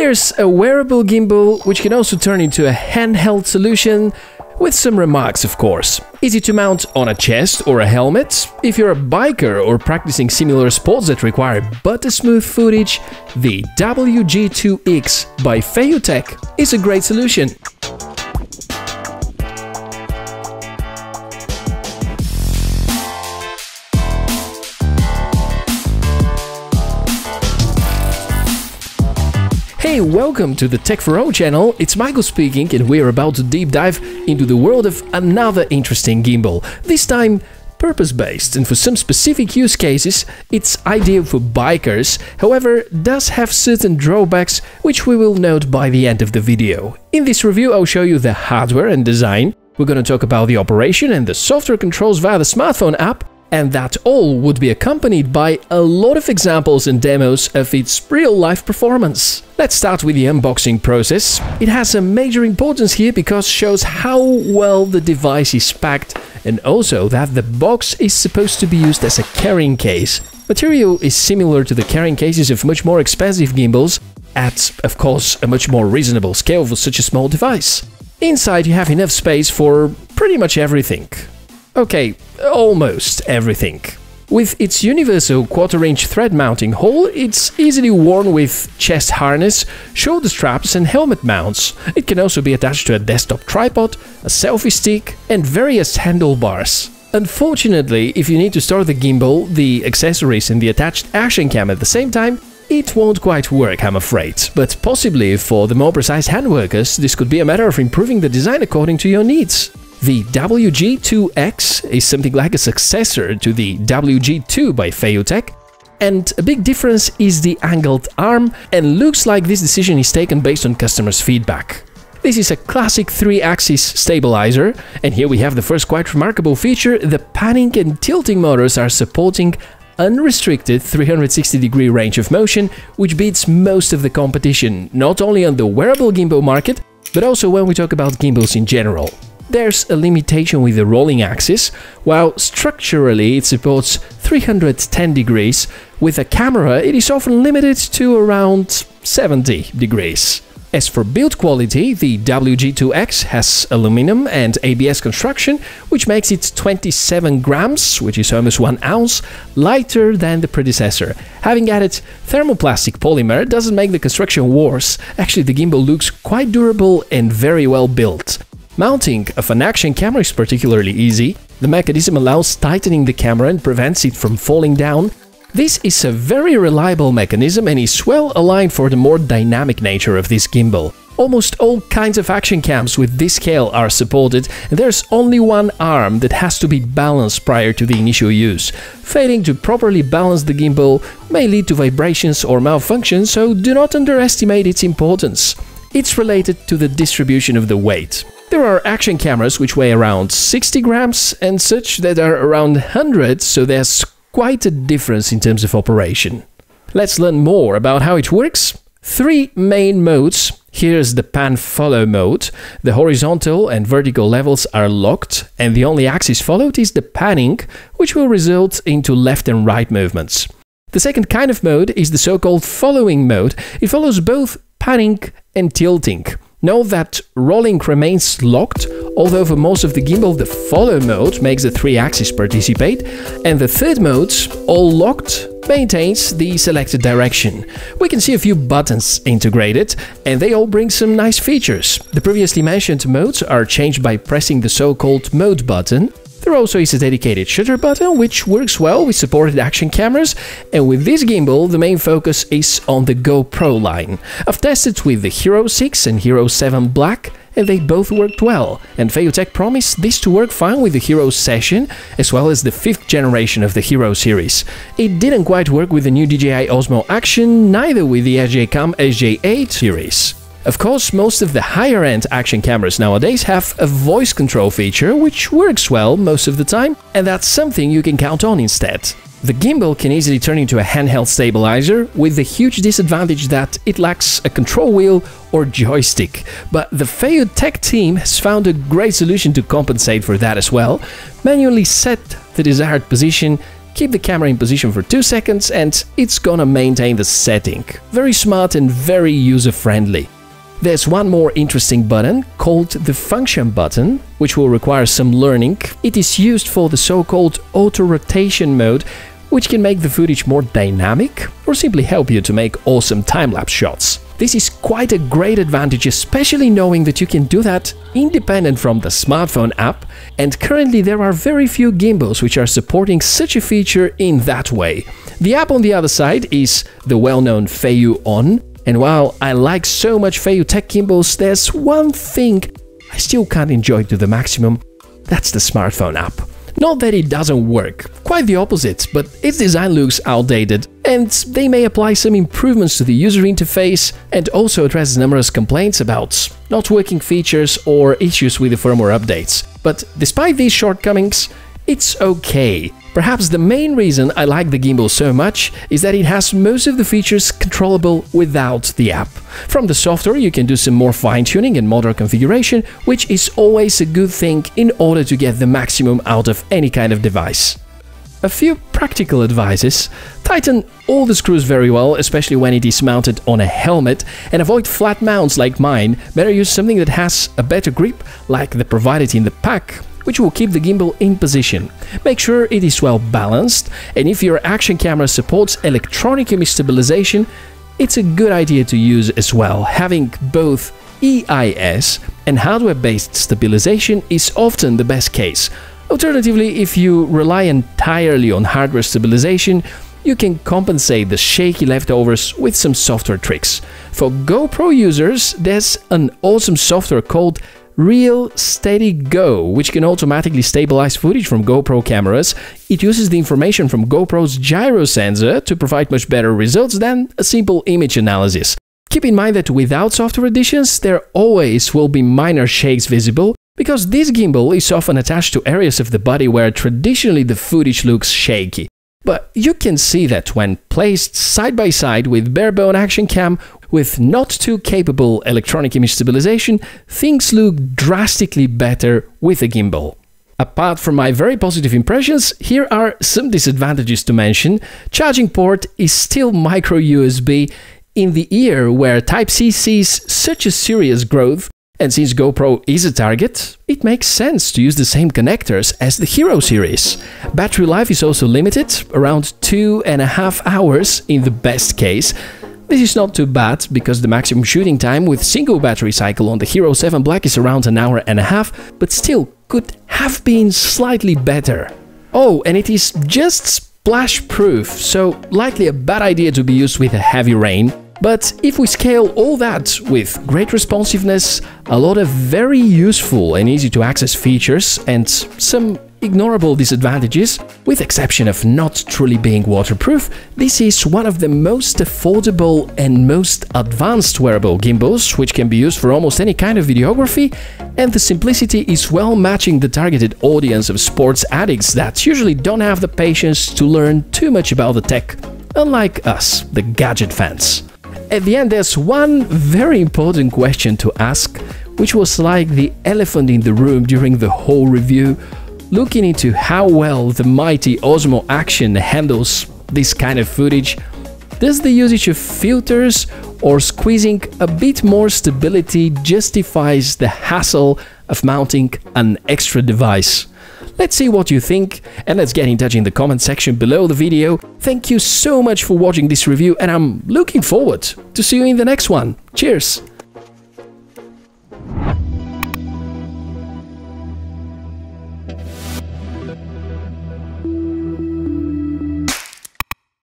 Here's a wearable gimbal which can also turn into a handheld solution with some remarks of course. Easy to mount on a chest or a helmet. If you're a biker or practicing similar sports that require butter smooth footage, the WG2X by Feiyutech is a great solution. Hey, welcome to the Tech4All channel. It's Michael speaking, and we're about to deep dive into the world of another interesting gimbal. This time, purpose-based, and for some specific use cases, it's ideal for bikers, however, does have certain drawbacks, which we will note by the end of the video. In this review, I'll show you the hardware and design, we're gonna talk about the operation and the software controls via the smartphone app, and that all would be accompanied by a lot of examples and demos of its real-life performance. Let's start with the unboxing process. It has a major importance here because shows how well the device is packed and also that the box is supposed to be used as a carrying case. Material is similar to the carrying cases of much more expensive gimbals at, of course, a much more reasonable scale for such a small device. Inside you have enough space for pretty much everything. Okay, almost everything. With its universal quarter-inch thread mounting hole, it's easily worn with chest harness, shoulder straps and helmet mounts. It can also be attached to a desktop tripod, a selfie stick and various handlebars. Unfortunately, if you need to store the gimbal, the accessories and the attached action cam at the same time, it won't quite work, I'm afraid, but possibly for the more precise handworkers, this could be a matter of improving the design according to your needs. The WG2X is something like a successor to the WG2 by Feiyutech, and a big difference is the angled arm, and looks like this decision is taken based on customers' feedback. This is a classic 3-axis stabilizer, and here we have the first quite remarkable feature, the panning and tilting motors are supporting unrestricted 360 degree range of motion, which beats most of the competition, not only on the wearable gimbal market, but also when we talk about gimbals in general there's a limitation with the rolling axis, while structurally it supports 310 degrees, with a camera it is often limited to around 70 degrees. As for build quality, the WG2X has aluminum and ABS construction, which makes it 27 grams, which is almost 1 ounce, lighter than the predecessor. Having added thermoplastic polymer doesn't make the construction worse, actually the gimbal looks quite durable and very well built. Mounting of an action camera is particularly easy. The mechanism allows tightening the camera and prevents it from falling down. This is a very reliable mechanism and is well aligned for the more dynamic nature of this gimbal. Almost all kinds of action cams with this scale are supported, and there's only one arm that has to be balanced prior to the initial use. Failing to properly balance the gimbal may lead to vibrations or malfunctions, so do not underestimate its importance. It's related to the distribution of the weight. There are action cameras which weigh around 60 grams and such that are around 100, so there's quite a difference in terms of operation. Let's learn more about how it works. Three main modes. Here's the pan follow mode. The horizontal and vertical levels are locked, and the only axis followed is the panning, which will result into left and right movements. The second kind of mode is the so-called following mode. It follows both panning and tilting. Note that rolling remains locked, although for most of the gimbal the follow mode makes the three axes participate, and the third mode, all locked, maintains the selected direction. We can see a few buttons integrated, and they all bring some nice features. The previously mentioned modes are changed by pressing the so-called mode button, there also is a dedicated shutter button, which works well with supported action cameras, and with this gimbal, the main focus is on the GoPro line. I've tested with the Hero 6 and Hero 7 Black, and they both worked well, and Feiyutech promised this to work fine with the Hero Session, as well as the fifth generation of the Hero series. It didn't quite work with the new DJI Osmo Action, neither with the SJ-Cam SJ8 series. Of course, most of the higher-end action cameras nowadays have a voice control feature, which works well most of the time, and that's something you can count on instead. The gimbal can easily turn into a handheld stabilizer, with the huge disadvantage that it lacks a control wheel or joystick. But the Feiyutech team has found a great solution to compensate for that as well. Manually set the desired position keep the camera in position for 2 seconds and it's gonna maintain the setting. Very smart and very user-friendly. There's one more interesting button called the function button, which will require some learning. It is used for the so-called auto-rotation mode, which can make the footage more dynamic or simply help you to make awesome time-lapse shots. This is quite a great advantage, especially knowing that you can do that independent from the smartphone app, and currently there are very few gimbals which are supporting such a feature in that way. The app on the other side is the well-known Feiyu On, and while I like so much Feiyu Tech gimbals, there's one thing I still can't enjoy to the maximum, that's the smartphone app. Not that it doesn't work, quite the opposite, but its design looks outdated, and they may apply some improvements to the user interface and also address numerous complaints about not working features or issues with the firmware updates. But despite these shortcomings, it's okay. Perhaps the main reason I like the gimbal so much is that it has most of the features controllable without the app. From the software you can do some more fine-tuning and motor configuration, which is always a good thing in order to get the maximum out of any kind of device. A few practical advices. Tighten all the screws very well, especially when it is mounted on a helmet, and avoid flat mounts like mine. Better use something that has a better grip, like the provided in the pack, which will keep the gimbal in position. Make sure it is well balanced, and if your action camera supports electronic image stabilization, it's a good idea to use as well. Having both EIS and hardware-based stabilization is often the best case. Alternatively, if you rely entirely on hardware stabilization, you can compensate the shaky leftovers with some software tricks. For GoPro users, there's an awesome software called ReelSteady Go, which can automatically stabilize footage from GoPro cameras. It uses the information from GoPro's gyro sensor to provide much better results than a simple image analysis. Keep in mind that without software additions, there always will be minor shakes visible, because this gimbal is often attached to areas of the body where traditionally the footage looks shaky. But you can see that when placed side by side with barebone action cam with not too capable electronic image stabilization, things look drastically better with a gimbal. Apart from my very positive impressions, here are some disadvantages to mention. Charging port is still micro USB in the year where Type-C sees such a serious growth, and since GoPro is a target, it makes sense to use the same connectors as the Hero series. Battery life is also limited, around two and a half hours in the best case, this is not too bad, because the maximum shooting time with single battery cycle on the Hero 7 Black is around an hour and a half, but still could have been slightly better. Oh, and it is just splash proof, so likely a bad idea to be used with a heavy rain. But if we scale all that with great responsiveness, a lot of very useful and easy to access features, and some ignorable disadvantages, with exception of not truly being waterproof, this is one of the most affordable and most advanced wearable gimbals, which can be used for almost any kind of videography, and the simplicity is well matching the targeted audience of sports addicts that usually don't have the patience to learn too much about the tech, unlike us, the gadget fans. At the end, there's one very important question to ask, which was like the elephant in the room during the whole review looking into how well the mighty Osmo Action handles this kind of footage, does the usage of filters or squeezing a bit more stability justifies the hassle of mounting an extra device? Let's see what you think and let's get in touch in the comment section below the video. Thank you so much for watching this review and I'm looking forward to see you in the next one. Cheers!